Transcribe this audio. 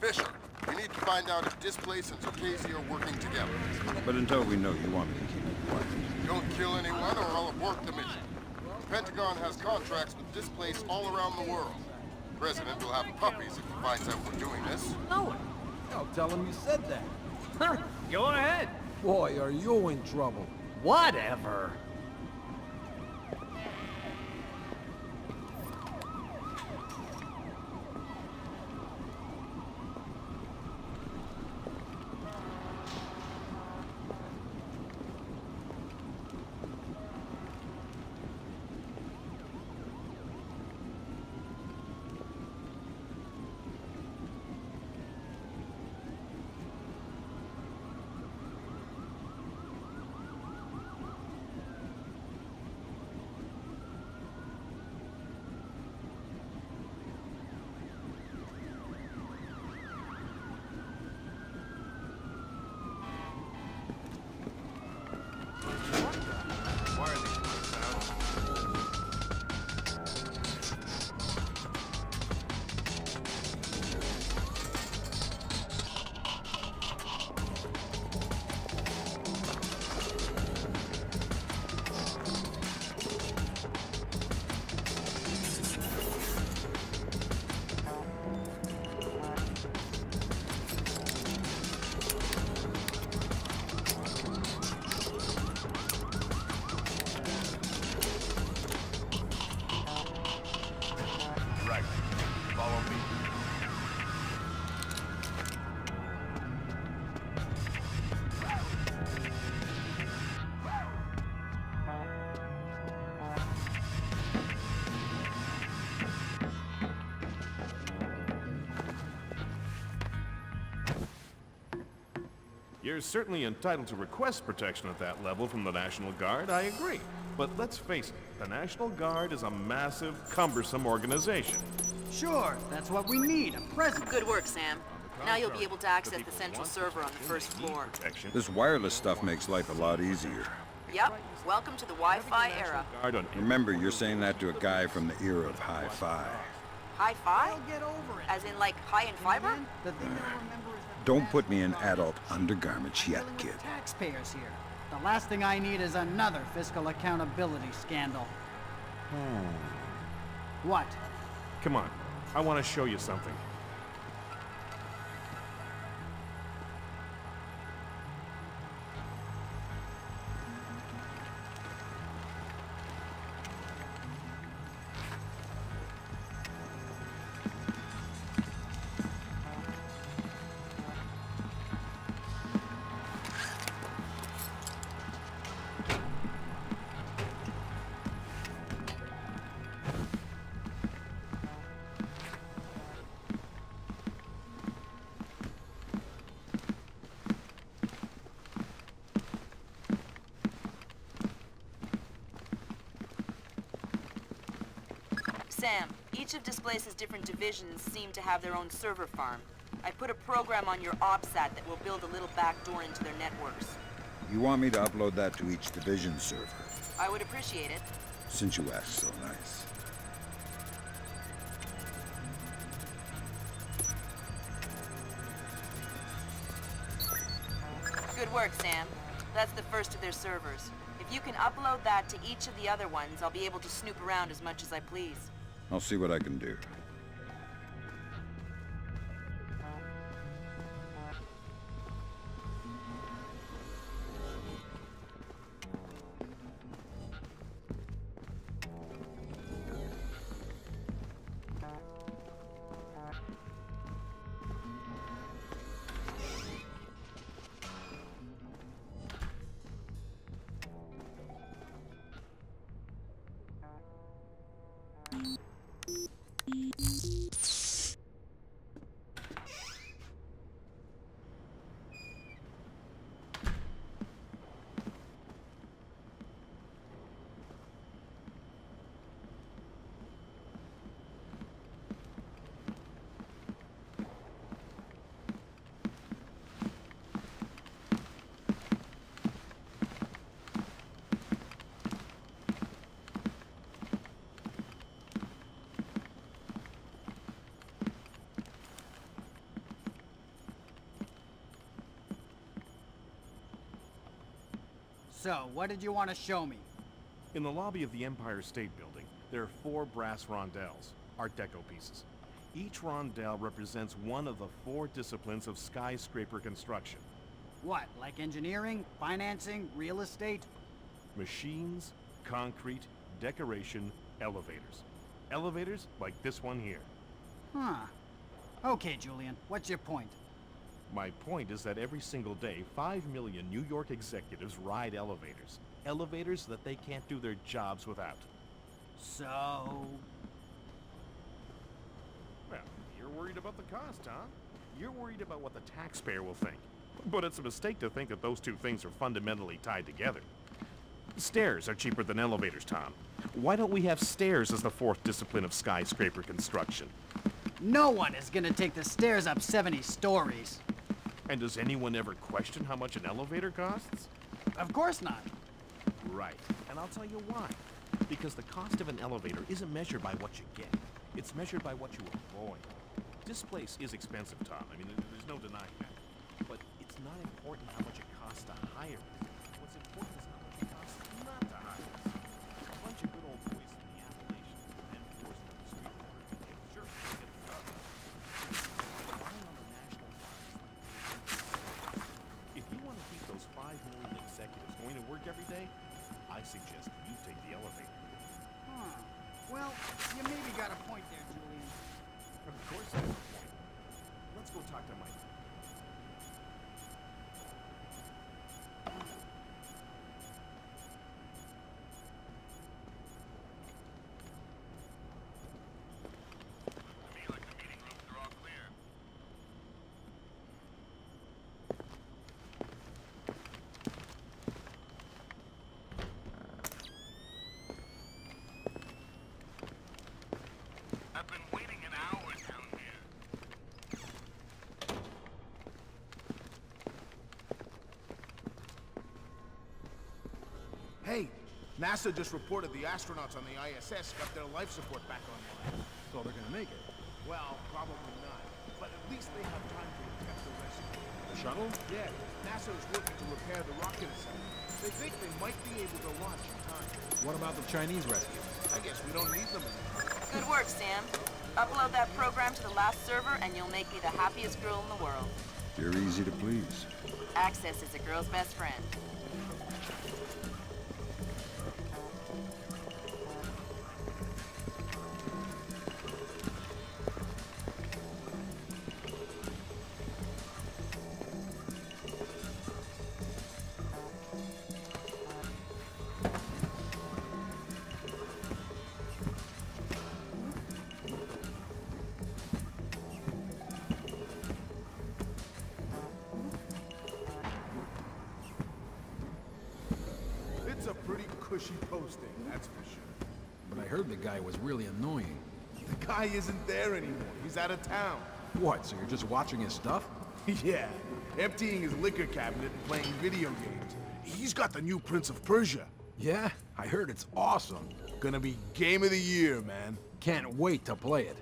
Fisher, we need to find out if Displace and Zherkezhi are working together. But until we know, you want me to keep it quiet. Don't kill anyone or I'll abort the mission. The Pentagon has contracts with Displace all around the world. The President will have puppies if he finds out we're doing this. No. No, tell him you said that. Go ahead. Boy, are you in trouble. Whatever. You're certainly entitled to request protection at that level from the National Guard, I agree. But let's face it, the National Guard is a massive, cumbersome organization. Sure, that's what we need, a president. Good work, Sam. Now you'll be able to access the central server on the first floor. Protection. This wireless stuff makes life a lot easier. Yep, welcome to the Wi-Fi era. Guard on Remember, you're saying that to a guy from the era of hi-fi. Hi-Fi? They'll get over it. As in, like, high in fiber? The thing they'll remember is that Don't put me in adult undergarments yet, kid. Taxpayers here. The last thing I need is another fiscal accountability scandal. Hmm. What? Come on, I want to show you something. Each of Displace's different divisions seem to have their own server farm. I put a program on your OPSAT that will build a little backdoor into their networks. You want me to upload that to each division server? I would appreciate it. Since you asked so nice. Good work, Sam. That's the first of their servers. If you can upload that to each of the other ones, I'll be able to snoop around as much as I please. I'll see what I can do. So, what did you want to show me? In the lobby of the Empire State Building, there are four brass rondelles, Art Deco pieces. Each rondel represents one of the four disciplines of skyscraper construction. What, like engineering, financing, real estate? Machines, concrete, decoration, elevators. Elevators like this one here. Huh. Okay, Julian, what's your point? My point is that every single day, 5 million New York executives ride elevators. Elevators that they can't do their jobs without. So... Well, you're worried about the cost, huh? You're worried about what the taxpayer will think. But it's a mistake to think that those two things are fundamentally tied together. Stairs are cheaper than elevators, Tom. Why don't we have stairs as the fourth discipline of skyscraper construction? No one is gonna take the stairs up 70 stories. And does anyone ever question how much an elevator costs? Of course not. Right. And I'll tell you why. Because the cost of an elevator isn't measured by what you get. It's measured by what you avoid. This place is expensive, Tom. I mean, there's no denying that. But it's not important how much it costs to hire every day, I suggest you take the elevator. Huh. Well, you maybe got a point there, Julian. Of course I have a point. Let's go talk to Mike. NASA just reported the astronauts on the ISS got their life support back online. So they're gonna make it. Well, probably not. But at least they have time to attempt the rescue. The shuttle? Yeah, NASA is working to repair the rocket assembly. They think they might be able to launch in time. What about the Chinese rescue? I guess we don't need them anymore. Good work, Sam. Upload that program to the last server and you'll make me the happiest girl in the world. You're easy to please. Access is a girl's best friend. Heard the guy was really annoying. The guy isn't there anymore. He's out of town. What, so you're just watching his stuff? yeah, emptying his liquor cabinet and playing video games. He's got the new Prince of Persia. Yeah, I heard it's awesome. Gonna be game of the year, man. Can't wait to play it.